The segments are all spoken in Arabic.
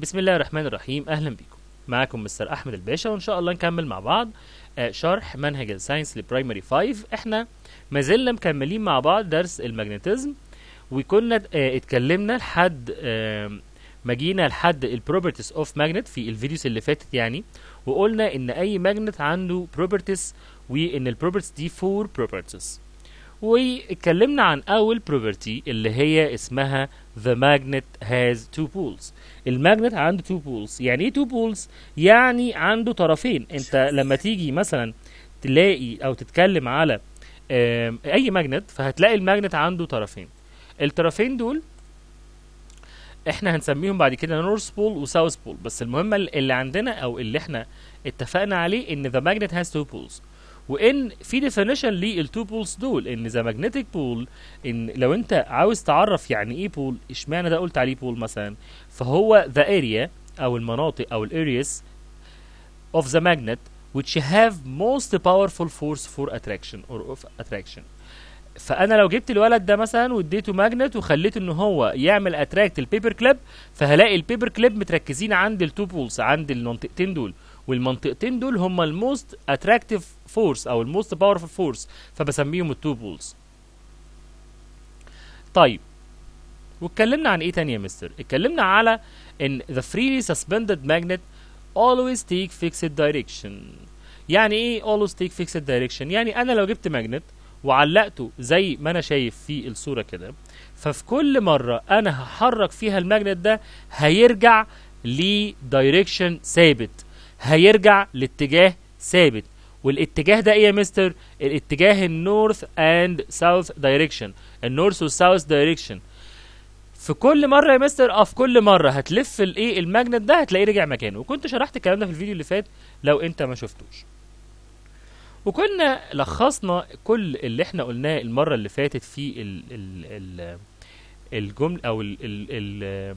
بسم الله الرحمن الرحيم أهلا بكم. معاكم مستر أحمد الباشا وإن شاء الله نكمل مع بعض آه، شرح منهج ال science ل primary 5 إحنا ما زلنا مكملين مع بعض درس ال magnetism وكنا آه، اتكلمنا لحد ما جينا لحد ال properties of magnet في ال videos اللي فاتت يعني وقلنا إن أي magnet عنده properties وإن ال properties دي four properties واتكلمنا عن أول property اللي هي اسمها the magnet has two poles. ال magnet عنده two poles. يعني إيه two poles يعني عنده طرفين. أنت لما تيجي مثلا تلاقي أو تتكلم على أي magnet فهتلاقي ال magnet عنده طرفين. الطرفين دول إحنا هنسميهم بعد كده north pole و south pole بس المهم اللي عندنا أو اللي إحنا اتفقنا عليه إن the magnet has two poles. وإن في definition لل two poles دول إن the magnetic pole إن لو أنت عاوز تعرف يعني إيه pole إشمعنى ده قلت عليه pole مثلا؟ فهو the area أو المناطق أو areas of the magnet which have most powerful force for attraction or of attraction. فأنا لو جبت الولد ده مثلا واديته magnet وخليته إن هو يعمل attract ال paper clip فهلاقي ال paper clip متركزين عند ال two poles عند المنطقتين دول. والمنطقتين دول هم ال most attractive force أو ال most powerful force فبسميهم ال two poles طيب واتكلمنا عن إيه تاني يا مستر اتكلمنا على إن the freely suspended magnet always take fixed direction. يعني إيه always take fixed direction يعني أنا لو جبت magnet وعلقته زي ما أنا شايف في الصورة كده ففي كل مرة أنا هحرك فيها ال magnet ده هيرجع ل direction ثابت. هيرجع لاتجاه ثابت. والاتجاه ده إيه يا مستر؟ الاتجاه ال north and south direction ال north وال south direction في كل مرة يا مستر آه في كل مرة هتلف الايه ال magnet ده هتلاقيه رجع مكانه. وكنت شرحت الكلام ده في الفيديو اللي فات لو أنت ما شفتوش. وكنا لخصنا كل اللي إحنا قلناه المرة اللي فاتت في ال ال ال الجمل أو ال ال ال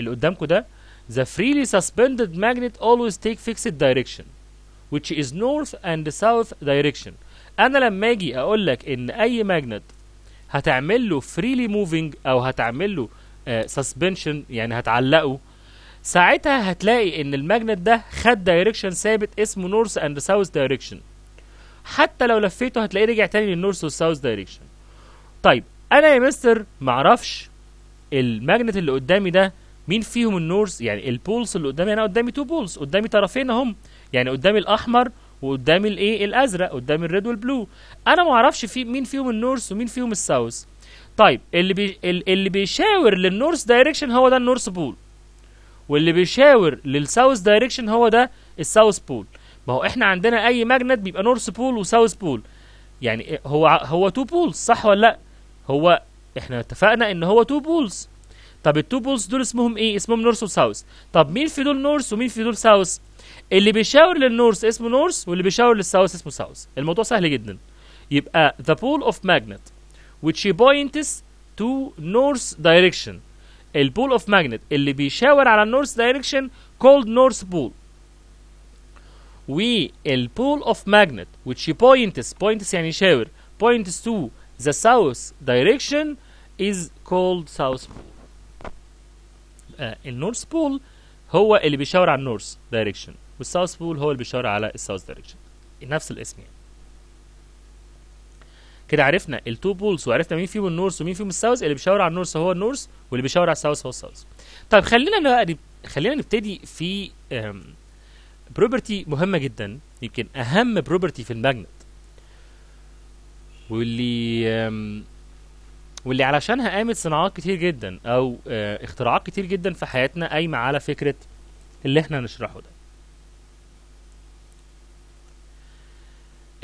اللي قدامكم ده. The freely suspended magnet always take fixed direction which is north and south direction. أنا لما أجي أقول لك إن أي magnet هتعمل له freely moving أو هتعمل له آه، suspension يعني هتعلقه ساعتها هتلاقي إن ال magnet ده خد direction ثابت اسمه north and south direction حتى لو لفيته هتلاقيه رجع تاني لل north وال south direction طيب أنا يا مستر معرفش ال magnet اللي قدامي ده مين فيهم ال north؟ يعني ال poles اللي قدامي أنا قدامي two poles قدامي طرفين اهم يعني قدامي الأحمر وقدامي الإيه؟ الأزرق قدامي ال red وال blue. أنا ما أعرفش في مين فيهم ال north ومين فيهم ال south. طيب اللي بي ال- اللي بيشاور لل north direction هو ده ال north pole. واللي بيشاور لل south direction هو ده ال south pole. ما هو إحنا عندنا أي magnet بيبقى north pole و south pole. يعني هو هو two poles صح ولا لأ؟ هو إحنا اتفقنا إن هو two poles طب ال two poles دول اسمهم إيه؟ اسمهم north و south طب مين في دول north ومين في دول south؟ اللي بيشاور لل north اسمه north واللي بيشاور لل south اسمه south. الموضوع سهل جدا. يبقى the pole of magnet which points to north direction. ال pole of magnet اللي بيشاور على ال north direction called north pole وال pole of magnet which points points يعني يشاور points to the south direction is called south pole ال north pole هو اللي بيشاور على ال north direction وال south pole هو اللي بيشاور على ال south direction نفس الاسم يعني. كده عرفنا ال two poles وعرفنا مين فيهم ال north ومين فيهم ال south اللي بيشاور على ال north هو ال north واللي بيشاور على ال south هو ال south طيب خلينا خلينا نبتدي في property مهمة جدا يمكن أهم property في ال magnet. واللي واللي علشانها قامت صناعات كتير جدا أو آه، اختراعات كتير جدا في حياتنا قايمة على فكرة اللي إحنا هنشرحه ده.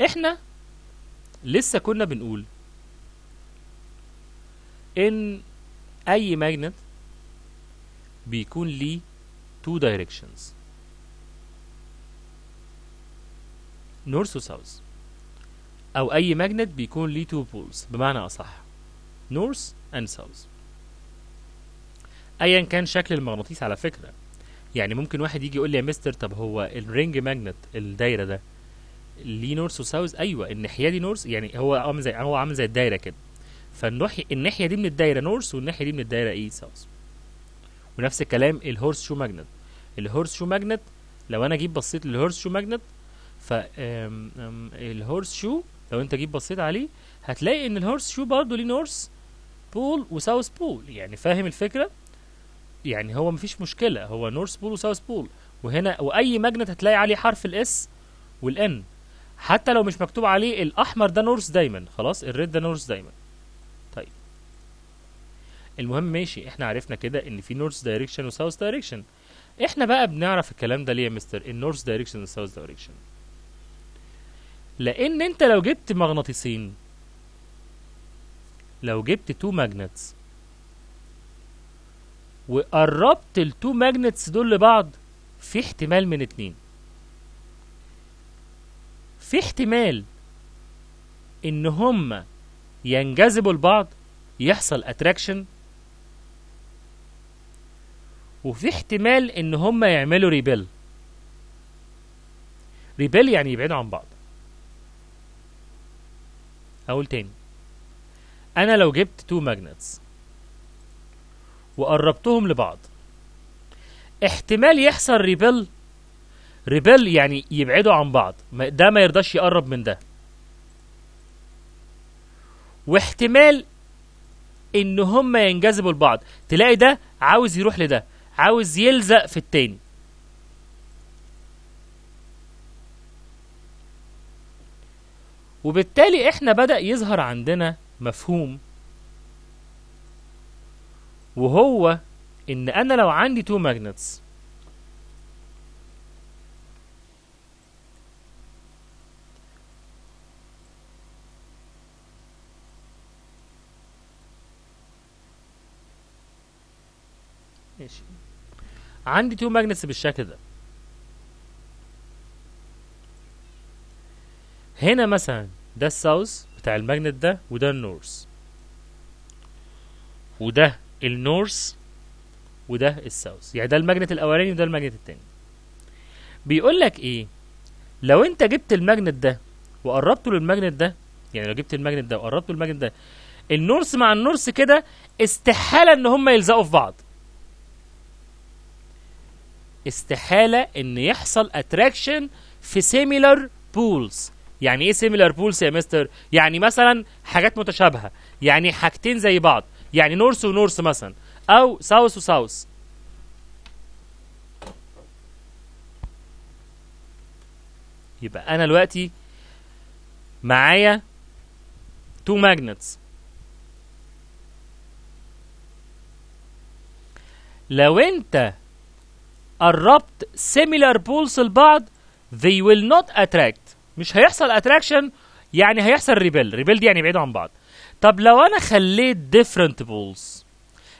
إحنا لسه كنا بنقول إن أي magnet بيكون ليه two directions. north و south أو أي magnet بيكون ليه two poles بمعنى أصح. north and south ايا كان شكل المغناطيس على فكرة. يعني ممكن واحد يجي يقول لي يا مستر طب هو ال ring magnet الدايرة ده ليه north و south أيوه الناحية دي north يعني هو عامل زي هو عامل زي الدايرة كده. فالناحية الناحية دي من الدايرة north والناحية دي من الدايرة إيه south ونفس الكلام ال horseshoe magnet ال horseshoe magnet لو أنا جيت بصيت لل horseshoe magnet ف ال horseshoe لو أنت جيت بصيت عليه هتلاقي إن ال horseshoe برضه ليه north pole و south pole يعني فاهم الفكرة؟ يعني هو مفيش مشكلة. هو north pole و south pole وهنا وأي magnet هتلاقي عليه حرف ال S وال N حتى لو مش مكتوب عليه الأحمر ده north دايما. خلاص ال red ده north دايما. طيب. المهم ماشي. إحنا عرفنا كده إن في north direction و south direction إحنا بقى بنعرف الكلام ده ليه يا مستر؟ ال north direction وال south direction لأن أنت لو جبت مغناطيسين لو جبت two magnets وقربت ال two magnets دول لبعض في احتمال من اتنين. في احتمال إن هما ينجذبوا لبعض يحصل attraction وفي احتمال إن هما يعملوا repel repel يعني يبعدوا عن بعض. أقول تاني. أنا لو جبت two magnets وقربتهم لبعض احتمال يحصل ريبيل ريبيل يعني يبعدوا عن بعض ده ما يرضاش يقرب من ده. واحتمال إن هما ينجذبوا لبعض تلاقي ده عاوز يروح لده عاوز يلزق في التاني. وبالتالي إحنا بدأ يظهر عندنا مفهوم. وهو إن أنا لو عندي two magnets عندي two magnets بالشكل ده. هنا مثلا ده ال south بتاع ال magnet ده وده ال north وده ال north وده ال south يعني ده ال magnet الأولاني وده ال magnet التاني. بيقول لك إيه؟ لو أنت جبت ال magnet ده وقربته لل magnet ده يعني لو جبت ال magnet ده وقربته لل magnet ده ال north مع ال north كده استحالة إن هم يلزقوا في بعض. استحالة إن يحصل attraction في similar poles يعني إيه similar poles يا مستر يعني مثلا حاجات متشابهة. يعني حاجتين زي بعض. يعني north و north مثلا. أو south و south يبقى أنا دلوقتي معايا two magnets لو أنت قربت similar poles لبعض they will not attract. مش هيحصل attraction يعني هيحصل repel repel دي يعني يبعدوا عن بعض. طب لو أنا خليت different poles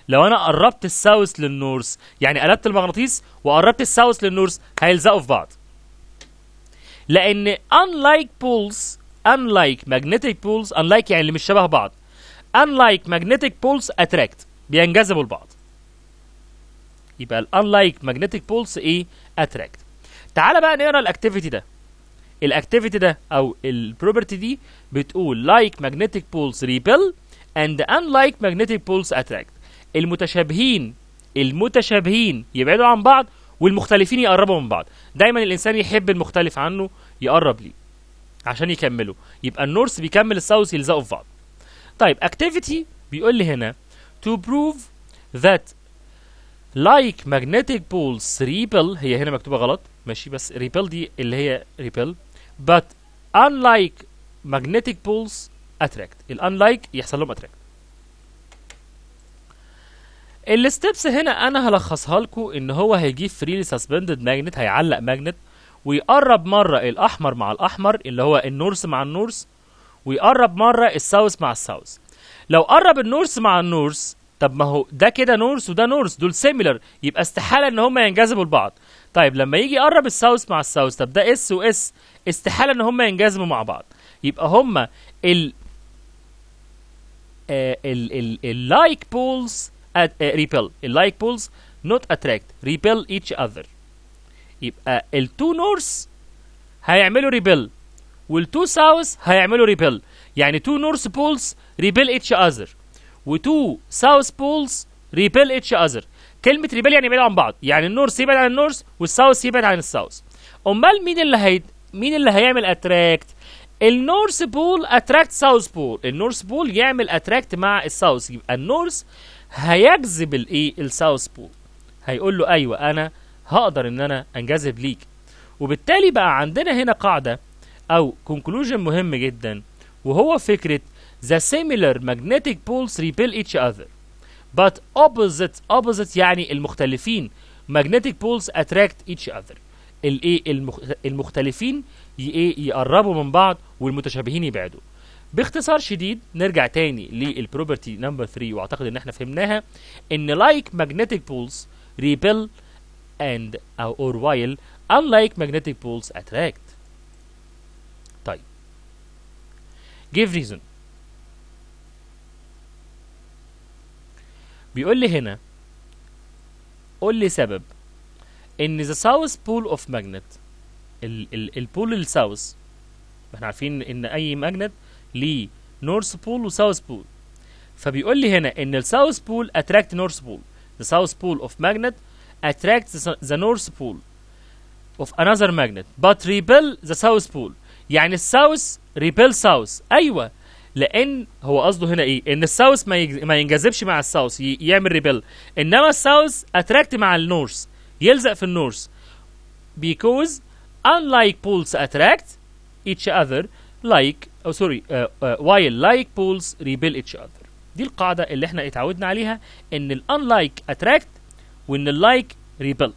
لو أنا قربت ال south لل north يعني قلبت المغناطيس وقربت ال south لل north هيلزقوا في بعض. لأن unlike poles unlike magnetic poles unlike يعني اللي مش شبه بعض unlike magnetic poles attract بينجذبوا لبعض. يبقى ال unlike magnetic إيه؟ attract. تعال بقى نقرأ ال activity ده. ال activity ده أو ال property دي بتقول like magnetic poles repel and unlike magnetic poles attract. المتشابهين المتشابهين يبعدوا عن بعض والمختلفين يقربوا من بعض. دايما الإنسان يحب المختلف عنه يقرب ليه عشان يكملوا يبقى ال north بيكمل ال south يلزقوا في بعض. طيب activity بيقول لي هنا to prove that like magnetic poles repel هي هنا مكتوبة غلط. ماشي بس repel دي اللي هي repel but unlike magnetic poles attract. ال unlike يحصل لهم attract. ال steps هنا أنا هلخصها لكم إن هو هيجيب freely suspended magnet هيعلق magnet ويقرب مرة الأحمر مع الأحمر اللي هو ال north مع ال north ويقرب مرة ال south مع ال south لو قرب ال north مع ال north طب ما هو ده كده north وده north دول similar يبقى استحالة إن هم ينجذبوا لبعض. طيب لما يجي يقرب ال south مع ال south طب ده S و S استحالة إن هم ينجذبوا مع بعض. يبقى هم ال ال ال ال like poles repel ال like poles not attract repel each other يبقى ال two north هيعملوا repel وال two south هيعملوا repel يعني two north poles repel each other و two south poles repel each other كلمة repel يعني يبعد عن بعض. يعني ال north يبعد عن ال north وال south يبعد عن ال south. أمال مين اللي هي مين اللي هيعمل attract ال north pole attract south pole ال north pole يعمل attract مع ال south. يبقى ال north هيجذب الايه ال south pole هيقول له أيوه أنا هقدر إن أنا أنجذب ليك. وبالتالي بقى عندنا هنا قاعدة أو conclusion مهم جدا وهو فكرة the similar magnetic poles repel each other but opposite opposite يعني المختلفين magnetic poles attract each other الايه المخ... المختلفين إيه يقربوا من بعض والمتشابهين يبعدوا باختصار شديد نرجع تاني لل property number 3 واعتقد ان إحنا فهمناها ان like magnetic poles repel and أو or while unlike magnetic poles attract طيب give reason بيقول لي هنا قول لي سبب. إن pole of magnet ال ال البول الساوث إحنا عارفين إن أي ماجنت ليه north pole و south pole فبيقول لي هنا إن ال south pole attract north pole south pole of magnet attracts the, the north pole of another magnet. But repel the south pole. يعني ال south repel south أيوه. لأن هو قصده هنا إيه؟ إن ال south ما, يج... ما ينجذبش مع ال south ي... يعمل repel. إنما ال south attract مع ال north يلزق في ال north because unlike poles attract each other like أو sorry while like poles repel each other دي القاعدة اللي إحنا اتعودنا عليها إن ال unlike attract وإن ال like repel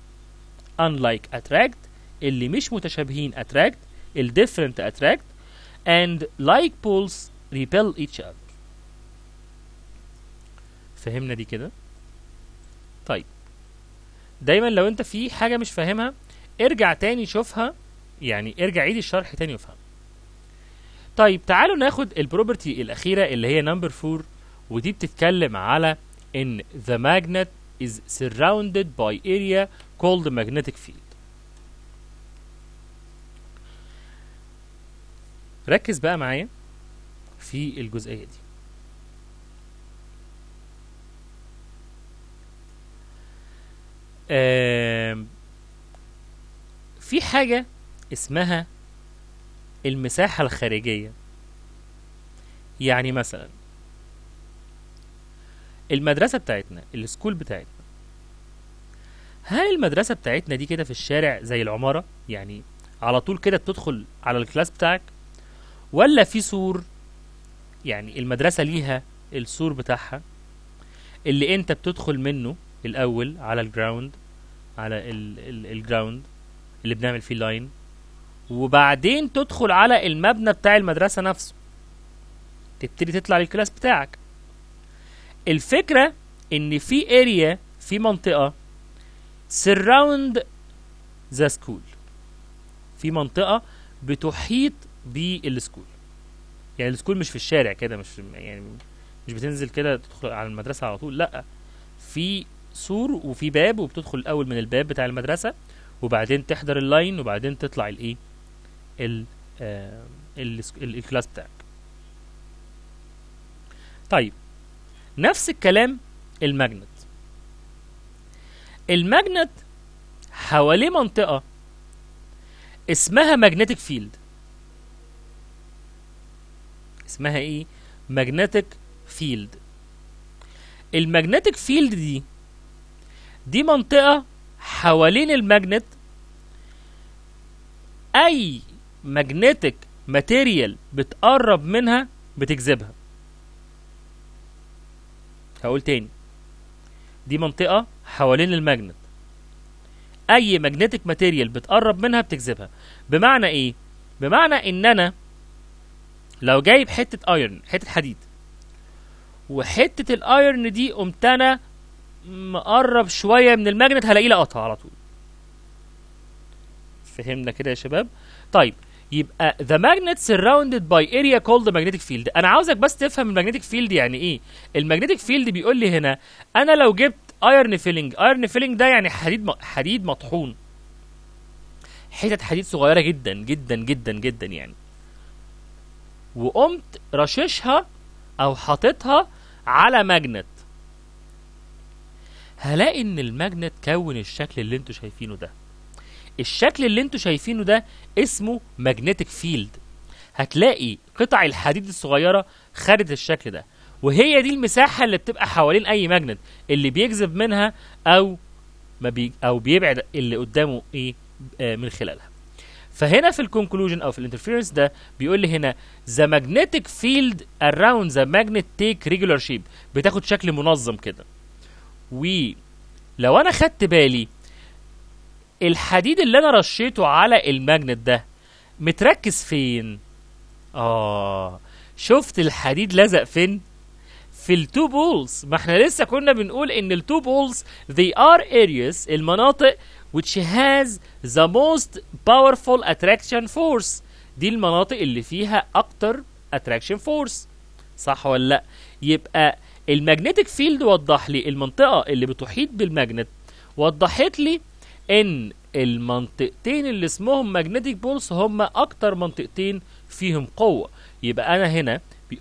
unlike attract اللي مش متشابهين attract ال different attract and like poles repel each other. فهمنا دي كده؟ طيب. دايما لو أنت في حاجة مش فاهمها ارجع تاني شوفها يعني ارجع عيد الشرح تاني وافهم طيب تعالوا ناخد ال property الأخيرة اللي هي number 4 ودي بتتكلم على إن the magnet is surrounded by area called magnetic field. ركز بقى معايا. في الجزئية دي. في حاجة اسمها المساحة الخارجية. يعني مثلا المدرسة بتاعتنا ال school بتاعتنا. هل المدرسة بتاعتنا دي كده في الشارع زي العمارة؟ يعني على طول كده بتدخل على ال class بتاعك؟ ولا في سور؟ يعني المدرسة ليها السور بتاعها. اللي انت بتدخل منه الأول على ال ground على ال- ال- ال ground اللي بنعمل فيه line وبعدين تدخل على المبنى بتاع المدرسة نفسه. تبتدي تطلع لل class بتاعك. الفكرة إن في area في منطقة surround the school. في منطقة بتحيط بال school. يعني ال school مش في الشارع كده مش يعني مش بتنزل كده تدخل على المدرسة على طول لأ. في سور وفي باب وبتدخل الأول من الباب بتاع المدرسة وبعدين تحضر ال line وبعدين تطلع الايه ال آه ال- ال- ال class بتاعك. طيب نفس الكلام ال magnet. ال magnet حواليه منطقة اسمها magnetic field اسمها إيه؟ magnetic field ال magnetic field دي دي منطقة حوالين ال magnet أي magnetic material بتقرب منها بتجذبها. هقول تاني. دي منطقة حوالين ال magnet. أي magnetic material بتقرب منها بتجذبها. بمعنى إيه؟ بمعنى إن أنا لو جايب حتة iron حتة حديد. وحتة ال iron دي قمت أنا مقرب شوية من ال magnet هلاقيه لقطها على طول. فهمنا كده يا شباب؟ طيب يبقى the magnet surrounded by area called the magnetic field. أنا عاوزك بس تفهم ال magnetic field يعني إيه. ال magnetic field بيقول لي هنا أنا لو جبت iron filing iron filing ده يعني حديد. حديد مطحون. حتت حديد صغيرة جدا جدا جدا جدا يعني. وقمت رششها أو حاططها على magnet. هلاقي إن ال magnet كون الشكل اللي أنتوا شايفينه ده. الشكل اللي أنتوا شايفينه ده اسمه magnetic field هتلاقي قطع الحديد الصغيرة خدت الشكل ده. وهي دي المساحة اللي بتبقى حوالين أي magnet. اللي بيجذب منها أو ما بي أو بيبعد اللي قدامه إيه آه من خلالها. فهنا في ال conclusion أو في ال inference ده بيقول لي هنا the magnetic field around the magnet take regular shape. بتاخد شكل منظم كده. ولو أنا خدت بالي الحديد اللي أنا رشيته على ال magnet ده متركز فين؟ آه. شفت الحديد لزق فين؟ في ال two poles ما إحنا لسه كنا بنقول إن ال two poles they are areas المناطق which has the most powerful attraction force. دي المناطق اللي فيها أكتر attraction force. صح ولا لأ؟ يبقى ال magnetic field وضح لي المنطقة اللي بتحيط بال magnet. وضحت لي إن المنطقتين اللي اسمهم magnetic poles هم أكتر منطقتين فيهم قوة. يبقى أنا هنا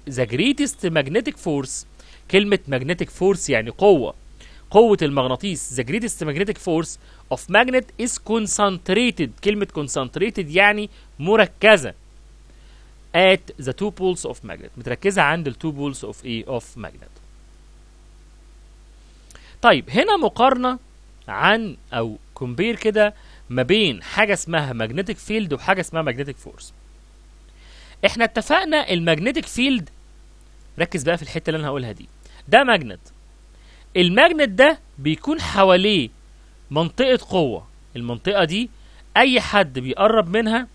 the greatest magnetic force. كلمة magnetic force يعني قوة. قوة المغناطيس. The greatest magnetic force of magnet is concentrated. كلمة concentrated يعني مركزة. At the two poles of magnet. متركزة عند ال two poles of إيه of magnet. طيب هنا مقارنة عن أو كومبير كده ما بين حاجة اسمها magnetic field وحاجة اسمها magnetic force. إحنا اتفقنا ال magnetic field ركز بقى في الحتة اللي أنا هقولها دي. ده magnet ال magnet ده بيكون حواليه منطقة قوة. المنطقة دي أي حد بيقرب منها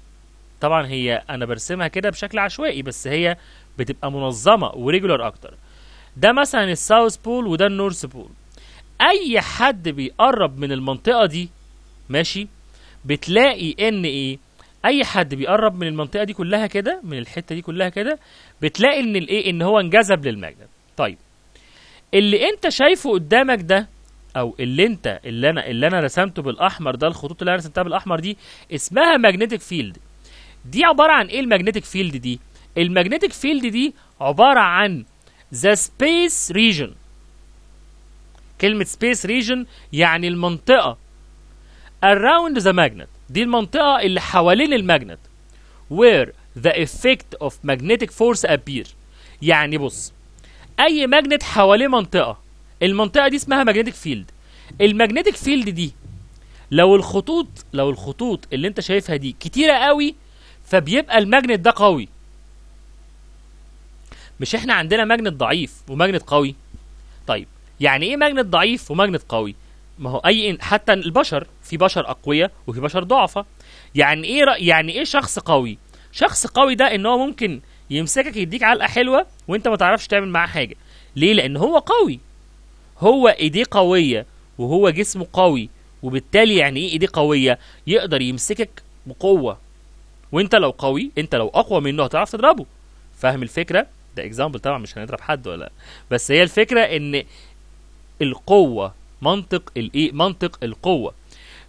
طبعا هي أنا برسمها كده بشكل عشوائي بس هي بتبقى منظمة و regular أكتر. ده مثلا ال south pole وده ال north pole. أي حد بيقرب من المنطقة دي ماشي بتلاقي إن إيه؟ أي حد بيقرب من المنطقة دي كلها كده من الحتة دي كلها كده بتلاقي إن الإيه؟ إن هو انجذب لل magnet طيب اللي انت شايفه قدامك ده أو اللي انت اللي أنا اللي أنا رسمته بالأحمر ده الخطوط اللي أنا رسمتها بالأحمر دي اسمها magnetic field دي عبارة عن إيه ال magnetic field دي؟ ال magnetic field دي عبارة عن the space region كلمة space region يعني المنطقة. around the magnet. دي المنطقة اللي حوالين ال magnet where the effect of magnetic force appear. يعني بص أي magnet حواليه منطقة. المنطقة دي اسمها magnetic field ال magnetic field دي لو الخطوط لو الخطوط اللي انت شايفها دي كتيرة قوي فبيبقى ال magnet ده قوي. مش إحنا عندنا magnet ضعيف و magnet قوي؟ طيب يعني إيه magnet ضعيف و magnet قوي؟ ما هو أي حتى البشر في بشر أقوياء وفي بشر ضعفاء. يعني إيه. يعني إيه شخص قوي؟ شخص قوي ده إن هو ممكن يمسكك يديك علقة حلوة وانت ما تعرفش تعمل معاه حاجة. ليه؟ لأن هو قوي. هو إيديه قوية وهو جسمه قوي وبالتالي يعني إيه إيديه قوية؟ يقدر يمسكك بقوة. وانت لو قوي انت لو أقوى منه هتعرف تضربه. فاهم الفكرة؟ ده example طبعا مش هنضرب حد ولا بس هي الفكرة إن القوة منطق الايه منطق القوة.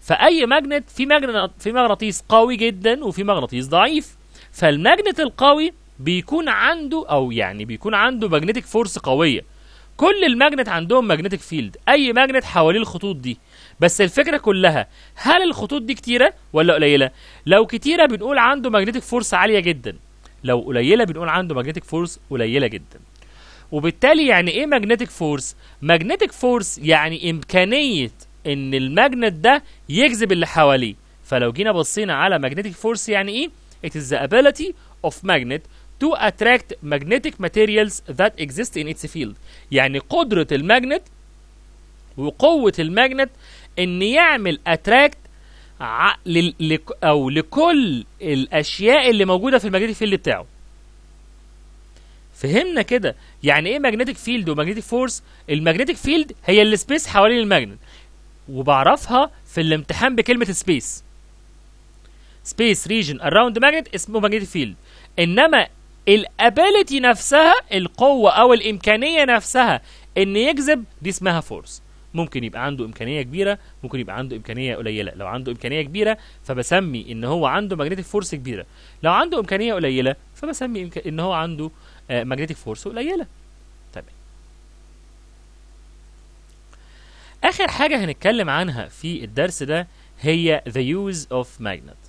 فأي magnet في magnet في مغناطيس قوي جدا وفي مغناطيس ضعيف. فال magnet القوي بيكون عنده أو يعني بيكون عنده magnetic force قوية. كل ال magnet عندهم magnetic field أي magnet حواليه الخطوط دي. بس الفكرة كلها هل الخطوط دي كتيرة ولا قليلة؟ لو كتيرة بنقول عنده magnetic force عالية جدا. لو قليلة بنقول عنده magnetic force قليلة جدا. وبالتالي يعني إيه magnetic force magnetic force يعني إمكانية إن ال magnet ده يجذب اللي حواليه. فلو جينا بصينا على magnetic force يعني إيه؟ It is the ability of magnet to attract magnetic materials that exist in its field. يعني قدرة ال magnet وقوة ال magnet إن يعمل attract أو لكل الأشياء اللي موجودة في ال magnetic field بتاعه. فهمنا كده؟ يعني إيه magnetic field و magnetic force ال magnetic field هي ال space حوالين ال magnet. وبعرفها في الامتحان بكلمة space space region around magnet اسمه magnetic field إنما ال ability نفسها القوة أو الإمكانية نفسها إن يجذب دي اسمها force ممكن يبقى عنده إمكانية كبيرة ممكن يبقى عنده إمكانية قليلة. لو عنده إمكانية كبيرة فبسمي إن هو عنده magnetic force كبيرة. لو عنده إمكانية قليلة فبسمي. إن هو عنده magnetic force قليلة. تمام آخر حاجة هنتكلم عنها في الدرس ده هي the use of magnet.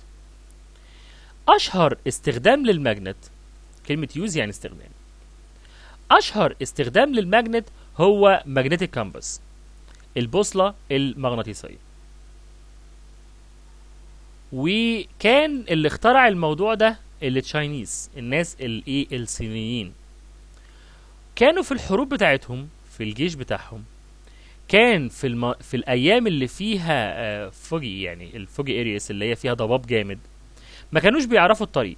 أشهر استخدام لل magnet كلمة use يعني استخدام. أشهر استخدام لل magnet هو magnetic compass البوصلة المغناطيسية. وكان اللي اخترع الموضوع ده ال Chinese الناس الايه الصينيين كانوا في الحروب بتاعتهم في الجيش بتاعهم. كان في الم... في الأيام اللي فيها آه، foggy يعني ال foggy areas اللي هي فيها ضباب جامد. ما كانوش بيعرفوا الطريق.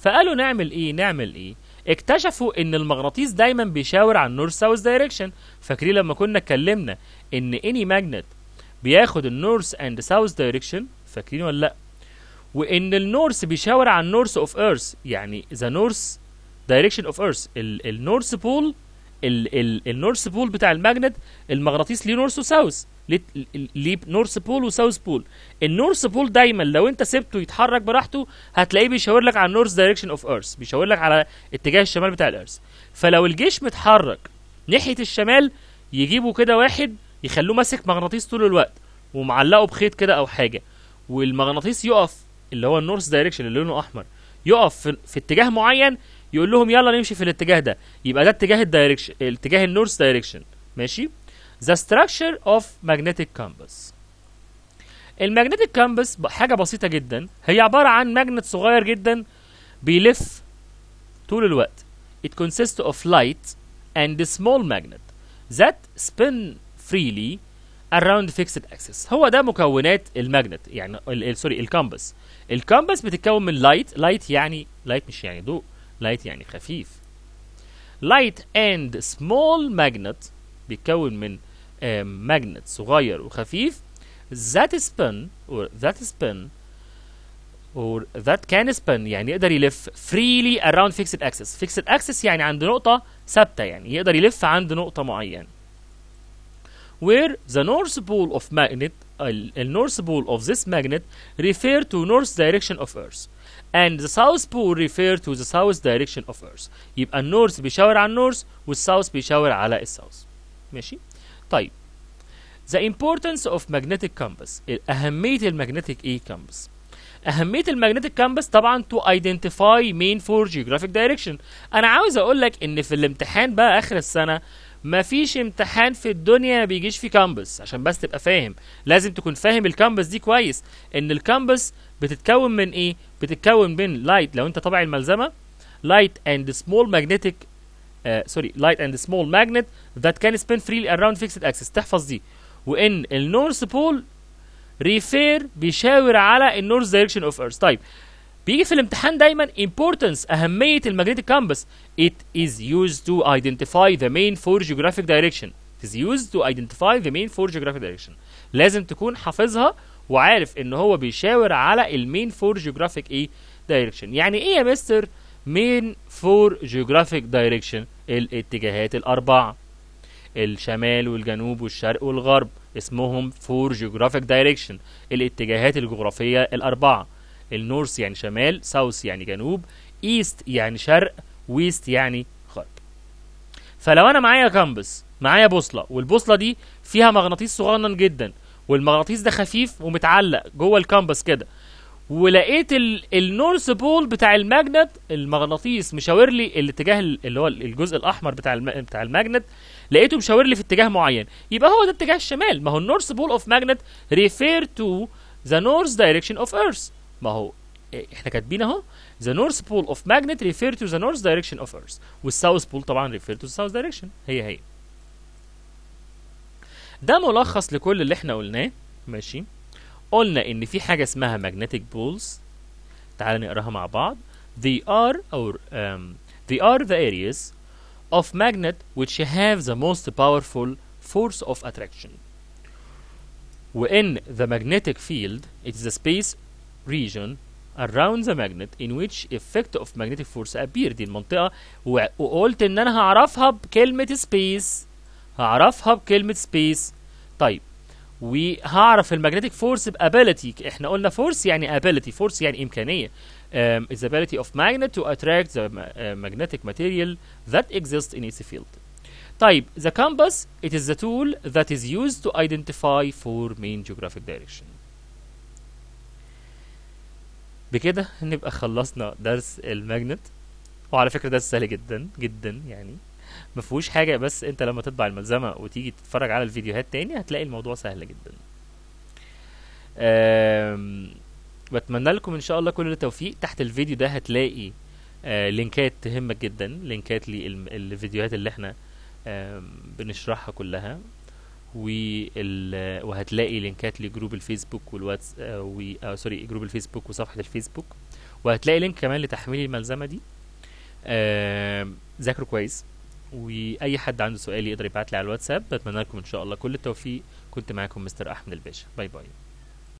فقالوا نعمل إيه؟ نعمل إيه؟ اكتشفوا إن المغناطيس دايما بيشاور على ال north south direction. فاكرين لما كنا اتكلمنا إن any magnet بياخد ال north and south direction فاكرين ولا لأ؟ وإن ال north بيشاور على ال north of earth يعني the north direction of earth ال north pole ال north pole بتاع ال magnet المغناطيس ليه north و south ليه north pole و south pole ال north pole دايما لو انت سبته يتحرك براحته هتلاقيه بيشاور لك على ال north direction of earth بيشاور لك على اتجاه الشمال بتاع ال earth فلو الجيش متحرك ناحية الشمال يجيبوا كده واحد يخلوه ماسك مغناطيس طول الوقت ومعلقه بخيط كده أو حاجة. والمغناطيس يقف اللي هو ال north direction اللي لونه أحمر يقف في, في اتجاه معين يقول لهم يلا نمشي في الاتجاه ده. يبقى ده اتجاه ال direction اتجاه ال north direction. ماشي؟ The structure of magnetic compass. ال magnetic compass حاجة بسيطة جدا. هي عبارة عن magnet صغير جدا بيلف طول الوقت. It consists of light and a small magnet that spin freely around fixed axis. هو ده مكونات ال magnet يعني sorry ال compass. ال compass بتتكون من light light يعني light مش يعني ضوء. light يعني خفيف light and small magnet بيتكون من magnet صغير وخفيف that spin or that spin or that can spin يعني يقدر يلف freely around fixed axis fixed axis يعني عند نقطة ثابتة يعني يقدر يلف عند نقطة معينة where the north pole of magnet ال ال north pole of this magnet refer to north direction of earth and the south pole refer to the south direction of earth. يبقى النورث بيشاور على النورث والساوث بيشاور على الساوث ماشي؟ طيب. The importance of magnetic compass. أهمية المagnetic إيه compass أهمية المagnetic compass طبعا to identify main for geographic direction. أنا عاوز أقول لك إن في الامتحان بقى آخر السنة مفيش امتحان في الدنيا ما بيجيش فيه compass عشان بس تبقى فاهم. لازم تكون فاهم ال compass دي كويس. إن ال compass بتتكون من إيه بتتكون من light لو انت طبع الملزمه and small magnetic uh, sorry light and small magnet that can spin freely around fixed axis تحفظ دي وان ال north pole refer بيشاور على ال north direction of earth طيب بيجي في الامتحان دايما importance اهميه ال magnetic compass it is used to identify the main four geographic direction it is used to identify the main four geographic direction لازم تكون حافظها وعارف إن هو بيشاور على ال main four geographic إيه direction يعني إيه يا mister main four geographic direction الاتجاهات الأربعة. الشمال والجنوب والشرق والغرب. اسمهم four geographic direction الاتجاهات الجغرافية الأربعة. ال north يعني شمال south يعني جنوب east يعني شرق west يعني غرب. فلو أنا معايا compass معايا بوصلة والبوصلة دي فيها مغناطيس صغنن جدا والمغناطيس ده خفيف ومتعلق جوه ال compass كده. ولقيت ال- ال north pole بتاع ال magnet المغناطيس مشاور لي الاتجاه ال- اللي هو الجزء الأحمر بتاع. بتاع ال magnet لقيته مشاور لي في اتجاه معين. يبقى هو ده اتجاه الشمال. ما هو ال north pole of magnet refer to the north direction of earth ما هو إحنا كاتبين اهو the north pole of magnet refer to the north direction of earth. وال south pole طبعا refer to the south direction. هي هي. ده ملخص لكل اللي إحنا قلناه ماشي قلنا ان في حاجة اسمها magnetic poles تعال نقراها مع بعض they are or um, they are the areas of magnet which have the most powerful force of attraction وإن the magnetic field is the space region around the magnet in which effect of magnetic force appear دي المنطقة و- وقلت إن أنا هعرفها بكلمة space هعرفها بكلمة space طيب وهعرف المagnetic force بability إحنا قلنا force يعني ability force يعني إمكانية um, is ability of magnet to attract the ma- uh, magnetic material that exists in its field طيب the compass it is the tool that is used to identify four main geographic direction بكده نبقى خلصنا درس الماجنت وعلى فكرة درس سهل جدا جدا يعني ما فيهوش حاجة بس انت لما تطبع الملزمة وتيجي تتفرج على الفيديوهات تاني هتلاقي الموضوع سهل جدا. بتمنى لكم إن شاء الله كل التوفيق. تحت الفيديو ده هتلاقي آه، لينكات تهمك جدا لينكات للفيديوهات اللي إحنا بنشرحها كلها. وهتلاقي لينكات ل group الفيسبوك والواتس آه، و... آه sorry group الفيسبوك وصفحة الفيسبوك. وهتلاقي link كمان لتحميل الملزمة دي. ذاكروا كويس. وأي حد عنده سؤال يقدر يبعت لي على الواتساب بتمنى لكم إن شاء الله كل التوفيق. كنت معاكم مستر أحمد الباشا. bye bye.